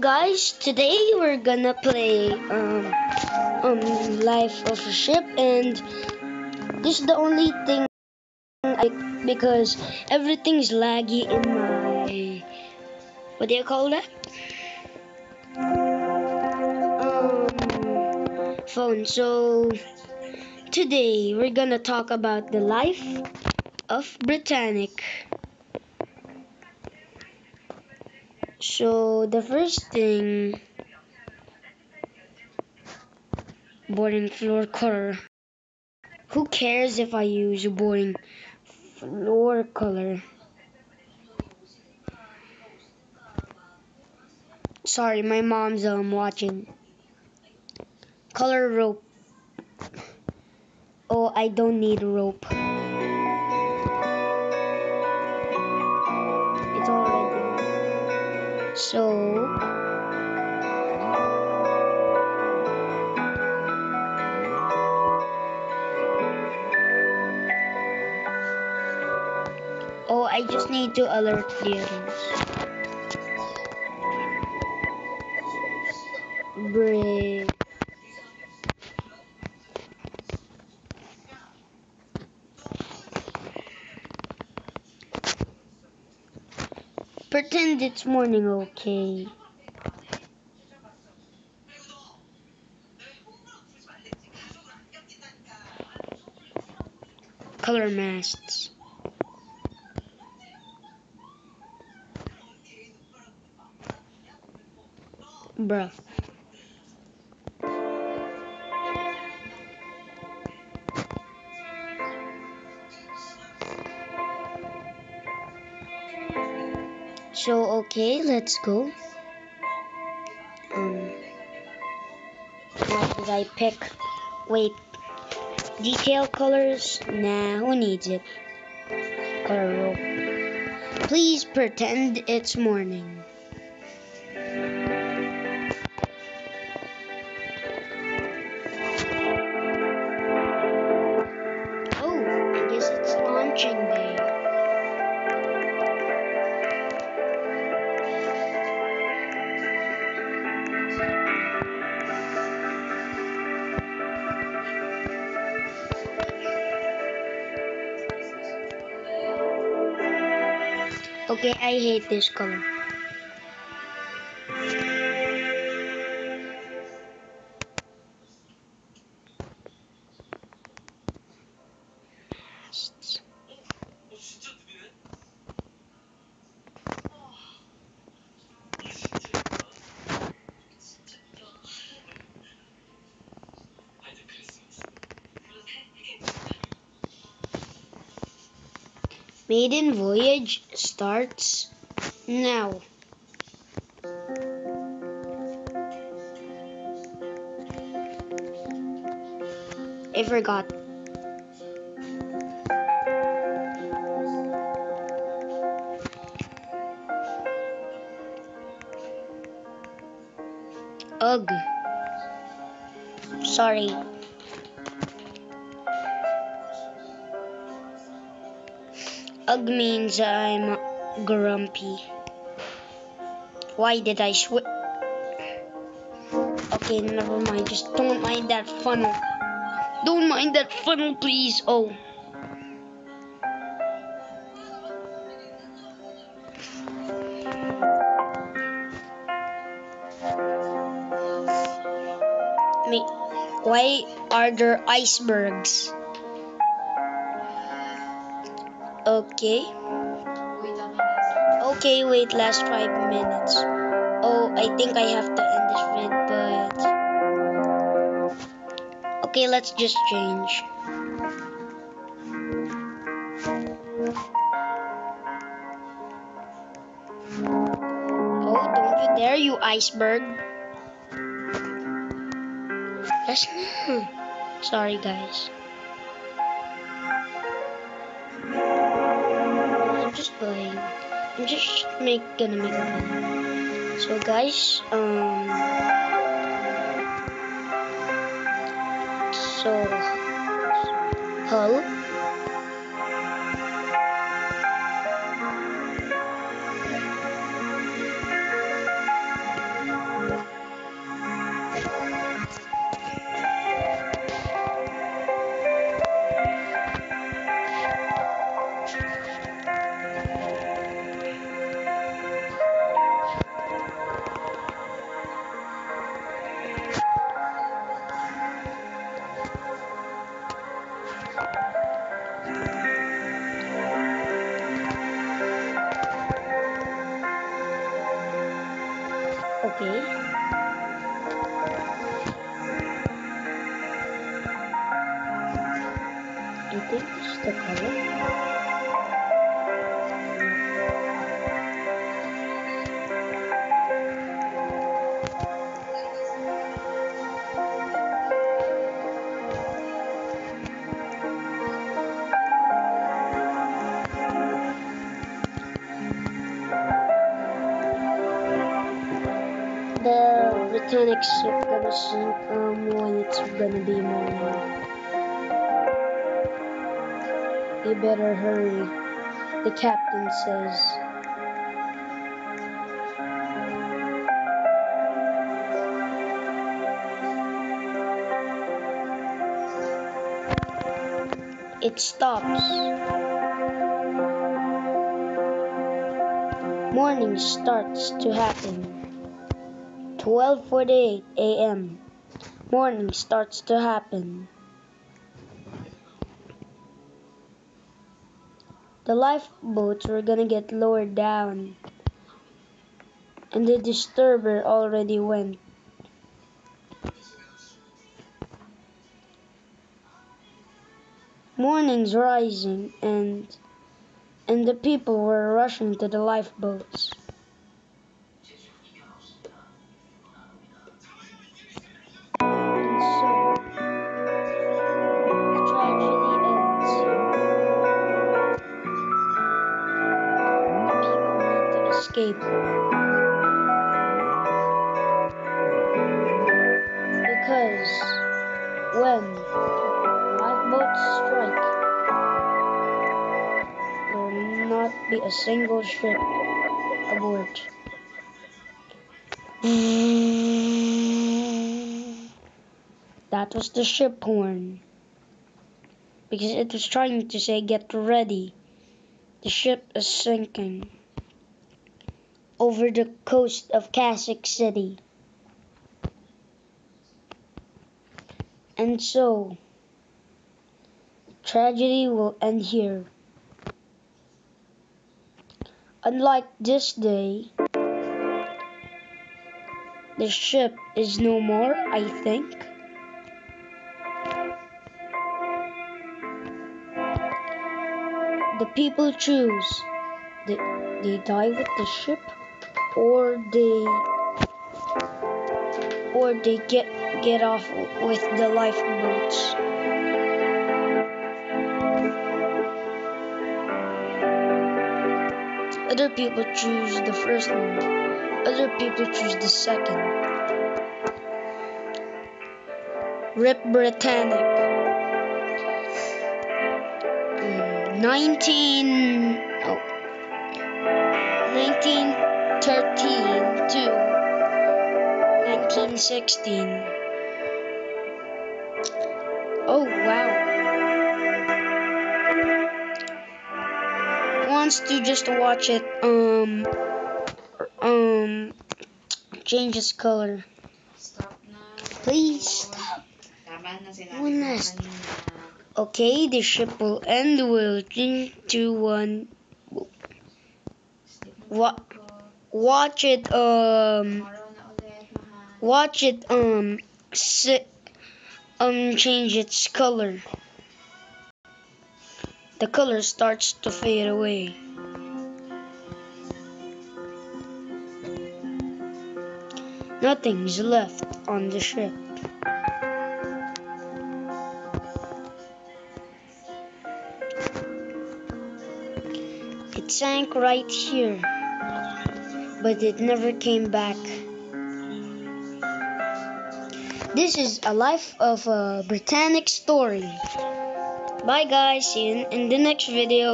guys? Today we're gonna play um, um Life of a Ship, and this is the only thing I because everything's laggy in my what do you call that? Um, phone. So today we're gonna talk about the life of Britannic. So the first thing, boring floor color. Who cares if I use a boring floor color? Sorry, my mom's um watching. Color rope. Oh, I don't need rope. So Oh, I just need to alert the others. Pretend it's morning, okay? Color masks. Bruh. So, okay, let's go. Um, what did I pick? Wait, detail colors? Nah, who needs it? Color rope. Please pretend it's morning. Okay, I hate this color. Maiden voyage starts now. I forgot. Ugh. Sorry. Ugh means I'm grumpy. Why did I switch? Okay, never mind. Just don't mind that funnel. Don't mind that funnel, please. Oh. Me- Why are there icebergs? Okay. Okay, wait, last five minutes. Oh, I think I have to end this vid, but. Okay, let's just change. Oh, don't you dare, you iceberg. No. Sorry, guys. I'm just playing. I'm just make gonna make a fun. So, guys, um, so hull. I think it's the Britannic ship gonna sink um when it's gonna be morning. You better hurry. The captain says. It stops. Morning starts to happen. 12:48 a.m. Morning starts to happen. The lifeboats were gonna get lowered down. And the disturber already went. Morning's rising and and the people were rushing to the lifeboats. Escape. Because when lifeboats strike, there will not be a single ship aboard. That was the ship horn. Because it was trying to say, get ready. The ship is sinking over the coast of Kasich City. And so, tragedy will end here. Unlike this day, the ship is no more, I think. The people choose they, they die with the ship or they or they get get off with the lifeboats. Other people choose the first one. Other people choose the second. Rip Britannic. Mm, 19 1916. Oh wow. Wants to just watch it um um change its color. Stop. Please stop. Stop. kanina. Okay, the ship will end. Will two, one. Wa- Watch it. Um, watch it. Um, si- um, change its color. The color starts to fade away. Nothing's left on the ship. It sank right here, but it never came back. This is a life of a Britannic story. Bye, guys. See you in- the next video.